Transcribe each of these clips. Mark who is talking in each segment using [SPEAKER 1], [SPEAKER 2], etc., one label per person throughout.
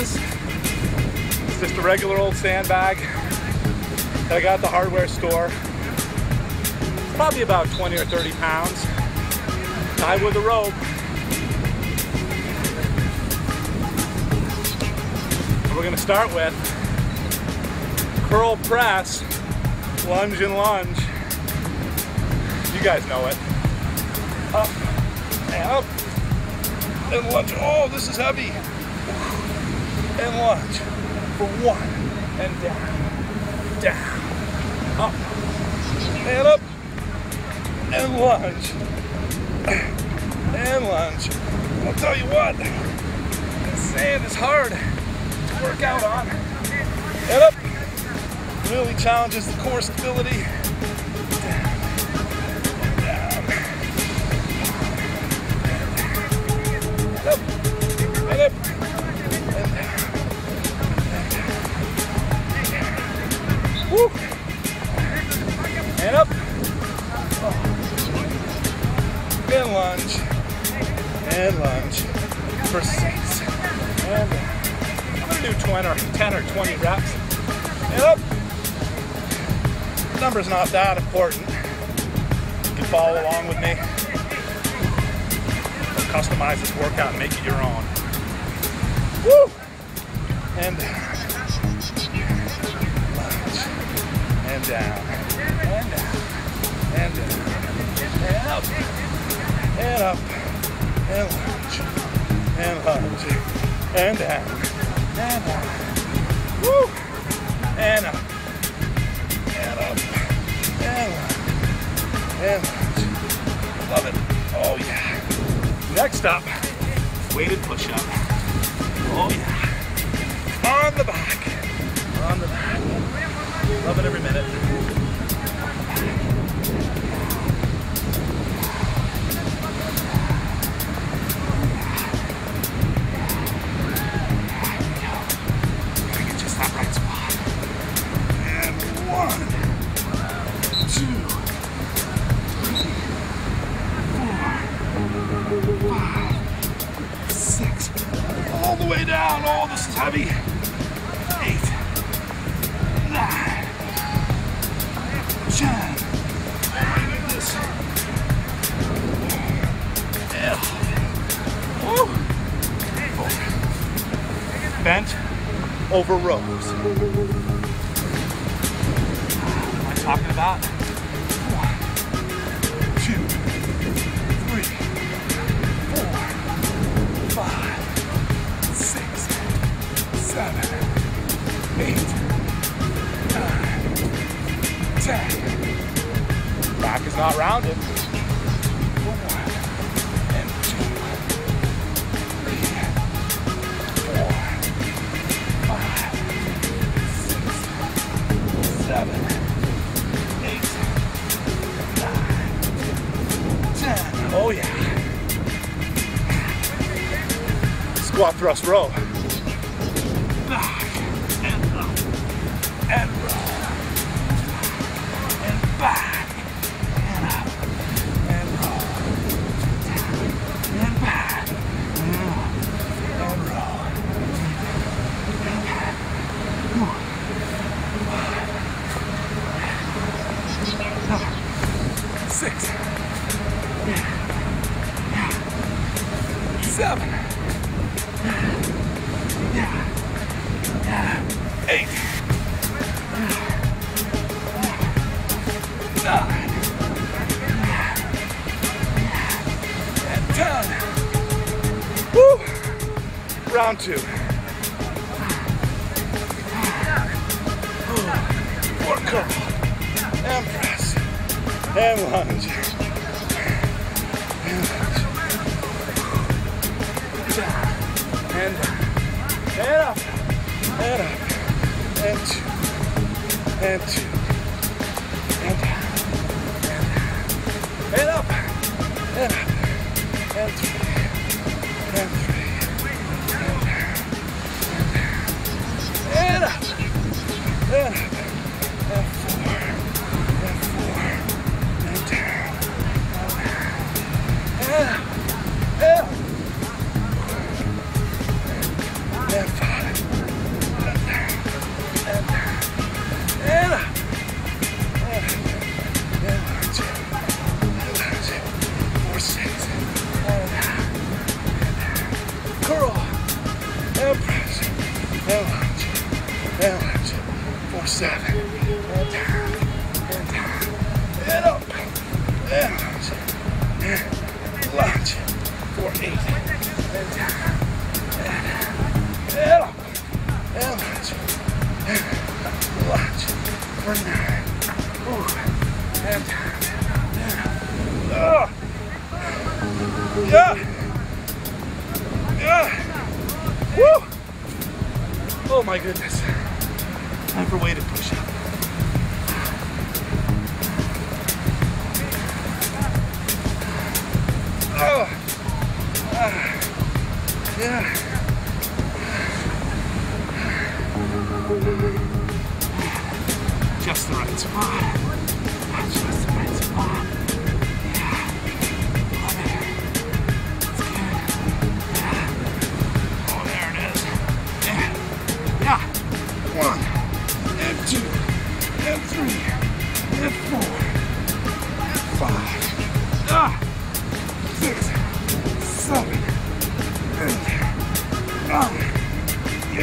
[SPEAKER 1] Is just a regular old sandbag that I got at the hardware store. It's probably about 20 or 30 pounds. Tied with a rope. We're gonna start with curl press, lunge and lunge. You guys know it. Up and up and lunge. Oh, this is heavy. And lunge for one and down, down, up and up and lunge and lunge. I'll tell you what, sand is hard to work out on. And up. Really challenges the core stability. Woo. And up. And lunge. And lunge. For six. And. I'm gonna do 20 or 10 or 20 reps. And up. Number's not that important. You can follow along with me. Customize this workout and make it your own. Woo! And And down. And down. And down. And up. And up. And lunge. And lunge. And down. And down. Woo! And up. And up. And lunge. And lunge. Love it. Oh yeah. Next up, weighted push-up. Oh yeah. On the back. On the back. Love it every minute. All the way down. Oh, this is heavy. Eight, nine, Bent over rows. What am I talking about? One, two, three, four, five, six, seven, eight, nine, ten. Back is not rounded. Thrust row. Back and up and row and back and up and roll and back and up and roll. Six, seven, eight! Round two. More curl and press and lunge. And lunge. And and up and up and and 24-7. Head up. And lunge. And eight. And up. And lunge. And lunge. 4-9. And Yeah. Yeah. Woo! Oh my goodness. Time for weighted push up. Oh. Ah. Yeah. Just the right spot.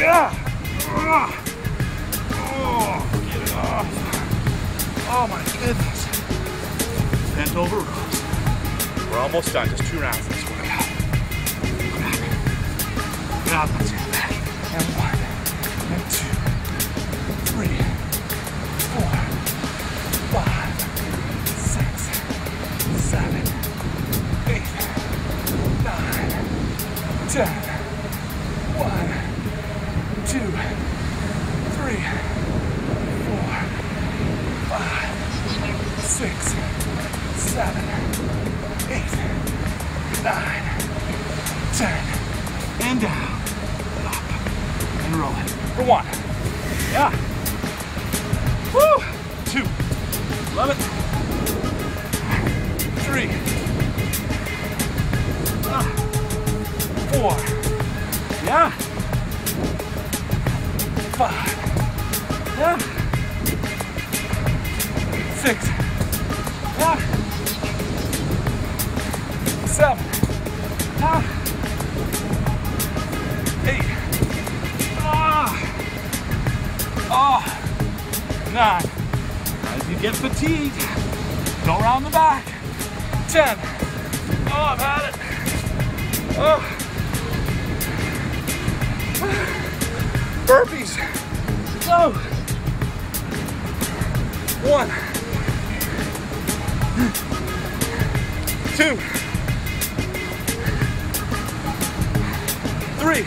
[SPEAKER 1] Oh. Oh my goodness. Bent over rows. We're almost done. Just two rounds this. Grab it. Six, seven, eight, nine, ten, and down, up, and roll it. For one. Yeah. Woo! Two. Love it. Three. Ah. Four. Yeah. Five. Yeah. Six. Yeah. Seven. Yeah. Eight. Ah. Oh. Nine. As you get fatigued, go around the back. Ten. Oh, I've had it. Oh. Burpees. Go. One. Two. Three.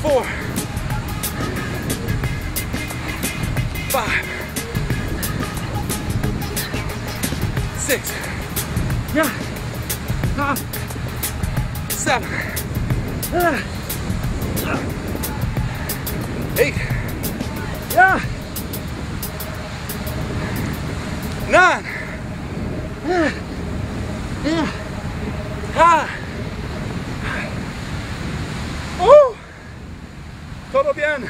[SPEAKER 1] Four. Five. Six. Yeah. Ah. Seven. Ah. Eight. Yeah. Nine. Yeah. Yeah. Ah. Woo. Todo bien.